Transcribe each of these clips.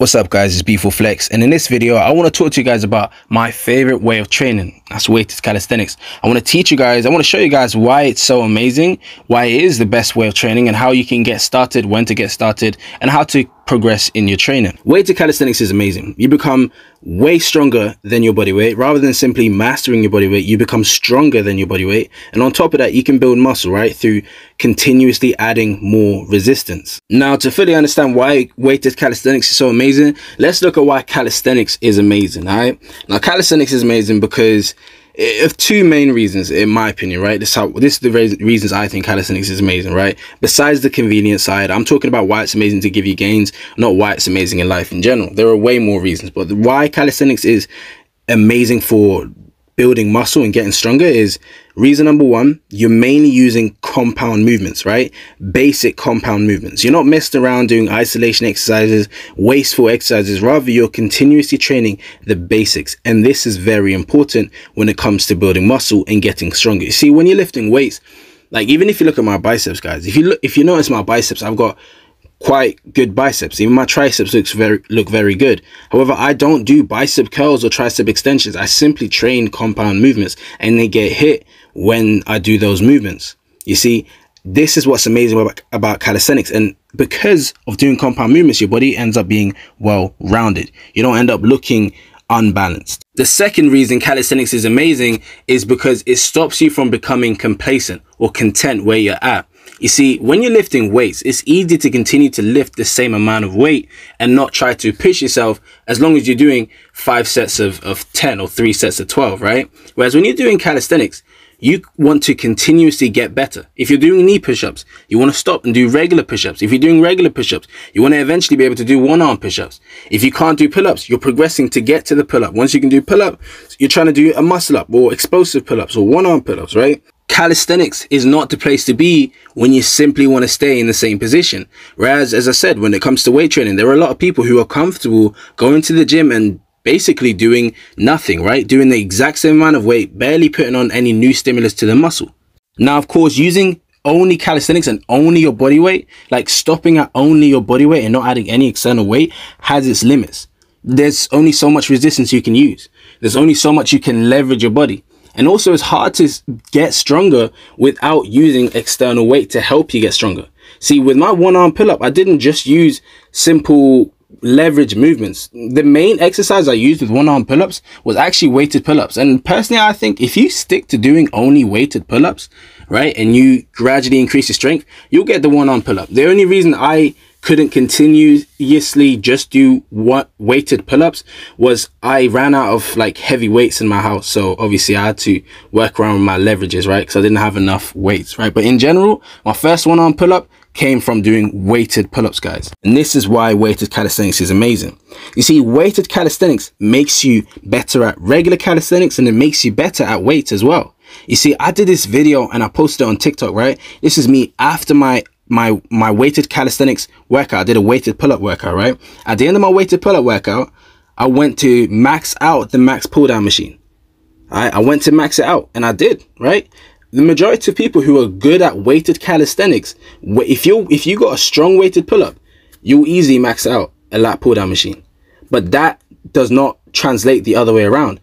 What's up guys, it's B4 Flex and in this video I want to talk to you guys about my favorite way of training. That's weighted calisthenics. I want to teach you guys, I want to show you guys why it's so amazing, why it is the best way of training and how you can get started, when to get started and how to progress in your training. Weighted calisthenics is amazing. You become way stronger than your body weight. Rather than simply mastering your body weight, you become stronger than your body weight. And on top of that, you can build muscle, right? Through continuously adding more resistance. Now, to fully understand why weighted calisthenics is so amazing, let's look at why calisthenics is amazing, all right? Now, calisthenics is amazing because of two main reasons, in my opinion, right? This how this is the reasons I think calisthenics is amazing, right? Besides the convenience side, I'm talking about why it's amazing to give you gains, not why it's amazing in life in general. There are way more reasons, but why calisthenics is amazing for building muscle and getting stronger is reason number one, you're mainly using compound movements, right? Basic compound movements. You're not messing around doing isolation exercises, wasteful exercises. Rather, you're continuously training the basics. And this is very important when it comes to building muscle and getting stronger. You see, when you're lifting weights, like even if you look at my biceps, guys, if you look, if you notice my biceps, I've got quite good biceps. Even my triceps looks very look very good. However, I don't do bicep curls or tricep extensions. I simply train compound movements and they get hit when I do those movements. You see, this is what's amazing about, calisthenics and because of doing compound movements, your body ends up being well rounded. You don't end up looking unbalanced. The second reason calisthenics is amazing is because it stops you from becoming complacent or content where you're at. You see, when you're lifting weights, it's easy to continue to lift the same amount of weight and not try to push yourself as long as you're doing five sets of, of 10 or three sets of 12, right? Whereas when you're doing calisthenics, you want to continuously get better. If you're doing knee push-ups, you want to stop and do regular push-ups. If you're doing regular push-ups, you want to eventually be able to do one-arm push-ups. If you can't do pull-ups, you're progressing to get to the pull-up. Once you can do pull-up, you're trying to do a muscle-up or explosive pull-ups or one-arm pull-ups, right? Calisthenics is not the place to be when you simply want to stay in the same position. Whereas, as I said, when it comes to weight training, there are a lot of people who are comfortable going to the gym and basically doing nothing, right? Doing the exact same amount of weight, barely putting on any new stimulus to the muscle. Now, of course, using only calisthenics and only your body weight, like stopping at only your body weight and not adding any external weight has its limits. There's only so much resistance you can use. There's only so much you can leverage your body. And also it's hard to get stronger without using external weight to help you get stronger. See, with my one arm pull up, I didn't just use simple leverage movements. The main exercise I used with one arm pull ups was actually weighted pull ups. And personally, I think if you stick to doing only weighted pull ups, right, and you gradually increase your strength, you'll get the one arm pull up. The only reason I couldn't continuously just do what weighted pull-ups was I ran out of like heavy weights in my house. So obviously I had to work around my leverages, right? Because I didn't have enough weights, right? But in general, my first one arm pull-up came from doing weighted pull-ups, guys. And this is why weighted calisthenics is amazing. You see, weighted calisthenics makes you better at regular calisthenics and it makes you better at weights as well. You see, I did this video and I posted it on TikTok, right? This is me after my my my weighted calisthenics workout. I did a weighted pull-up workout, right? At the end of my weighted pull-up workout, I went to max out the lat pull-down machine. I, I went to max it out and I did, right? The majority of people who are good at weighted calisthenics, if you if you got a strong weighted pull-up, you'll easily max out a lat pull-down machine. But that does not translate the other way around.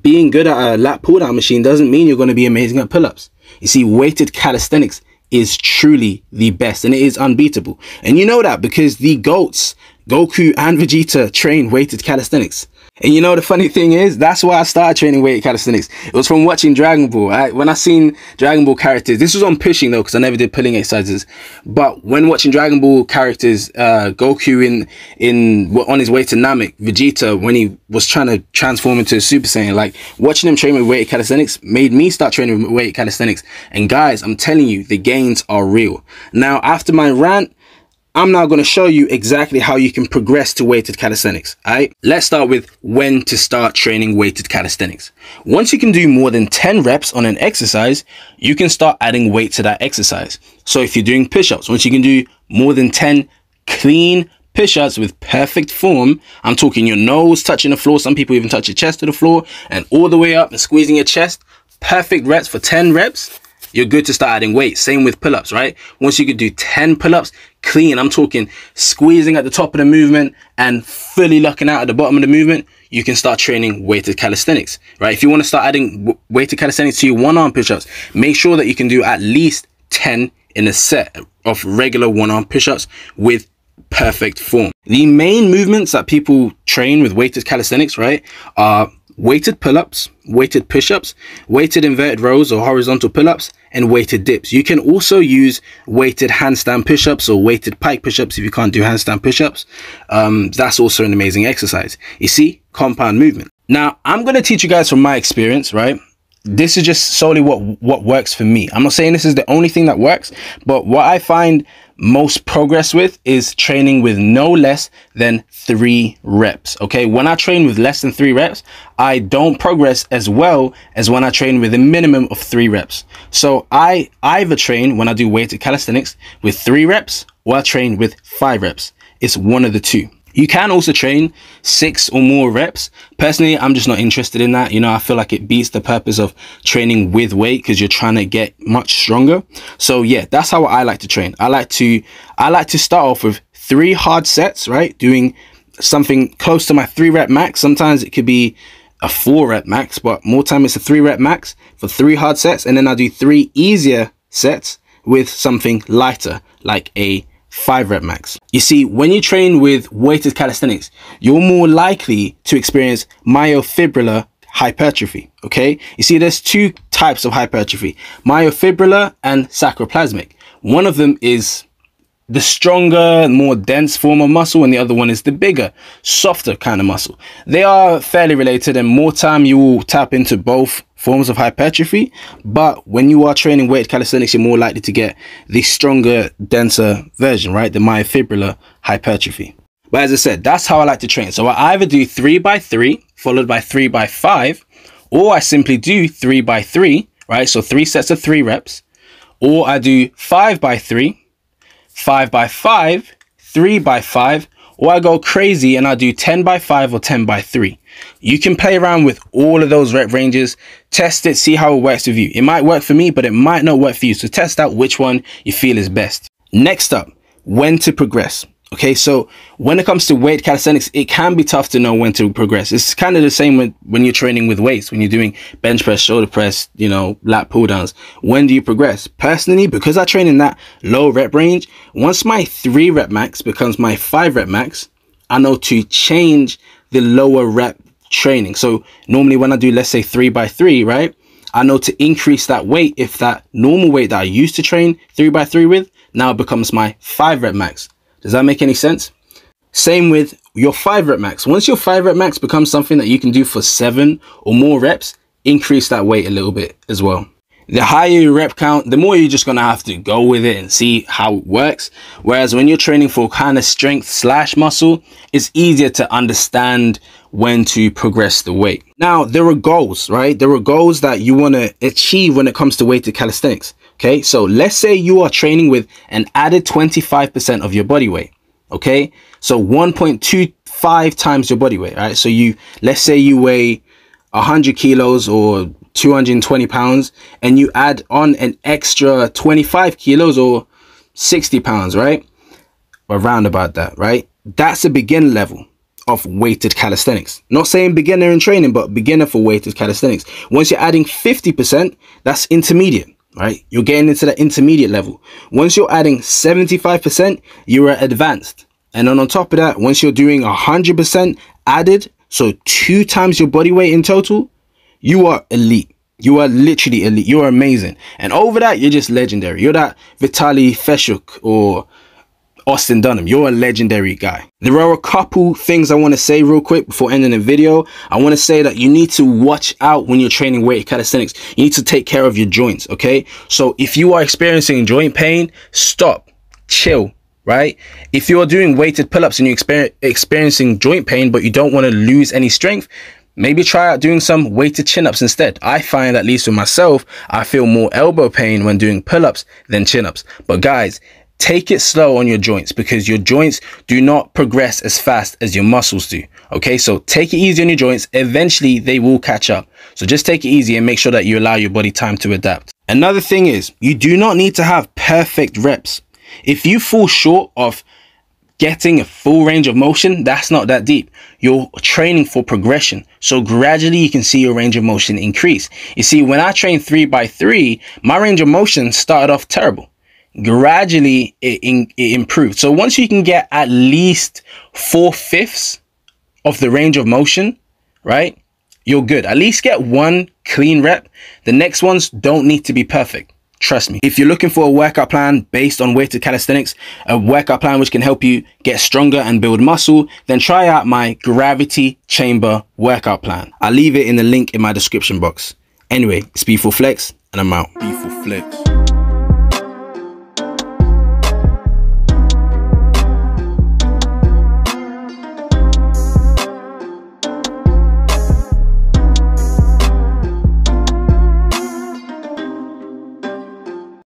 Being good at a lat pull-down machine doesn't mean you're going to be amazing at pull-ups. You see, weighted calisthenics is truly the best and it is unbeatable. And you know that because the GOATs, Goku and Vegeta train weighted calisthenics. And you know the funny thing is, that's why I started training weight calisthenics. It was from watching Dragon Ball. I, when I seen Dragon Ball characters, this was on pushing though, because I never did pulling exercises. But when watching Dragon Ball characters, uh, Goku in in on his way to Namek, Vegeta when he was trying to transform into a Super Saiyan, like watching him train with weight calisthenics made me start training with weight calisthenics. And guys, I'm telling you, the gains are real. Now after my rant I'm now going to show you exactly how you can progress to weighted calisthenics. Alright, let's start with when to start training weighted calisthenics. Once you can do more than 10 reps on an exercise, you can start adding weight to that exercise. So if you're doing push-ups, once you can do more than 10 clean push-ups with perfect form, I'm talking your nose touching the floor, some people even touch your chest to the floor, and all the way up and squeezing your chest, perfect reps for 10 reps, you're good to start adding weight. Same with pull-ups, right? Once you could do 10 pull-ups, clean, I'm talking squeezing at the top of the movement and fully locking out at the bottom of the movement, you can start training weighted calisthenics, right? If you want to start adding weighted calisthenics to your one arm push-ups, make sure that you can do at least 10 in a set of regular one arm push-ups with perfect form. The main movements that people train with weighted calisthenics, right, are weighted pull-ups, weighted push-ups, weighted inverted rows or horizontal pull-ups, and weighted dips. You can also use weighted handstand push-ups or weighted pike push-ups if you can't do handstand push-ups. Um, that's also an amazing exercise. You see, compound movement. Now, I'm going to teach you guys from my experience, right? This is just solely what what works for me. I'm not saying this is the only thing that works, but what I find most progress with is training with no less than three reps. Okay. When I train with less than three reps, I don't progress as well as when I train with a minimum of three reps. So I either train when I do weighted calisthenics with three reps or I train with five reps. It's one of the two. You can also train six or more reps. Personally, I'm just not interested in that. You know, I feel like it beats the purpose of training with weight because you're trying to get much stronger. So yeah, that's how I like to train. I like to, I like to start off with three hard sets, right? Doing something close to my three rep max. Sometimes it could be a four rep max, but more time it's a three rep max for three hard sets. And then I do three easier sets with something lighter, like a five rep max. You see, when you train with weighted calisthenics, you're more likely to experience myofibrillar hypertrophy. Okay. You see, there's two types of hypertrophy, myofibrillar and sarcoplasmic. One of them is the stronger, more dense form of muscle, and the other one is the bigger, softer kind of muscle. They are fairly related, and more time you will tap into both forms of hypertrophy. But when you are training weight calisthenics, you're more likely to get the stronger, denser version, right? The myofibrillar hypertrophy. But as I said, that's how I like to train. So I either do three by three, followed by three by five, or I simply do three by three, right? So three sets of three reps, or I do five by three, five by five, three by five, or I go crazy and I do 10 by 5 or 10 by 3. You can play around with all of those rep ranges, test it, see how it works with you. It might work for me, but it might not work for you. So test out which one you feel is best. Next up, when to progress. Okay, so when it comes to weight calisthenics, it can be tough to know when to progress. It's kind of the same when, when you're training with weights, when you're doing bench press, shoulder press, you know, lat pull downs. When do you progress? Personally, because I train in that low rep range, once my three rep max becomes my five rep max, I know to change the lower rep training. So normally when I do, let's say three by three, right? I know to increase that weight if that normal weight that I used to train three by three with now becomes my five rep max. Does that make any sense? Same with your five rep max. Once your five rep max becomes something that you can do for seven or more reps, increase that weight a little bit as well. The higher your rep count, the more you're just going to have to go with it and see how it works. Whereas when you're training for kind of strength slash muscle, it's easier to understand when to progress the weight. Now, there are goals, right? There are goals that you want to achieve when it comes to weighted calisthenics. Okay, so let's say you are training with an added 25% of your body weight. Okay, so 1.25 times your body weight, right? So you, let's say you weigh 100 kilos or 220 pounds and you add on an extra 25 kilos or 60 pounds, right? Around about that, right? That's a beginner level of weighted calisthenics. Not saying beginner in training, but beginner for weighted calisthenics. Once you're adding 50%, that's intermediate right? You're getting into the intermediate level. Once you're adding 75%, you are advanced. And then on top of that, once you're doing 100% added, so two times your body weight in total, you are elite. You are literally elite. You are amazing. And over that, you're just legendary. You're that Vitali Feshuk or Austin Dunham. You're a legendary guy. There are a couple things I want to say real quick before ending the video. I want to say that you need to watch out when you're training weight calisthenics. You need to take care of your joints, okay? So if you are experiencing joint pain, stop, chill, right? If you're doing weighted pull-ups and you're experiencing joint pain, but you don't want to lose any strength, maybe try out doing some weighted chin-ups instead. I find, at least with myself, I feel more elbow pain when doing pull-ups than chin-ups. But guys, take it slow on your joints because your joints do not progress as fast as your muscles do. Okay, so take it easy on your joints. Eventually, they will catch up. So just take it easy and make sure that you allow your body time to adapt. Another thing is you do not need to have perfect reps. If you fall short of getting a full range of motion, that's not that deep. You're training for progression. So gradually you can see your range of motion increase. You see, when I trained three by three, my range of motion started off terrible. Gradually it, in, it improved. So once you can get at least four fifths of the range of motion, right? You're good. At least get one clean rep. The next ones don't need to be perfect. Trust me. If you're looking for a workout plan based on weighted calisthenics, a workout plan which can help you get stronger and build muscle, then try out my gravity chamber workout plan. I'll leave it in the link in my description box. Anyway, it's B4 Flex and I'm out. Flex.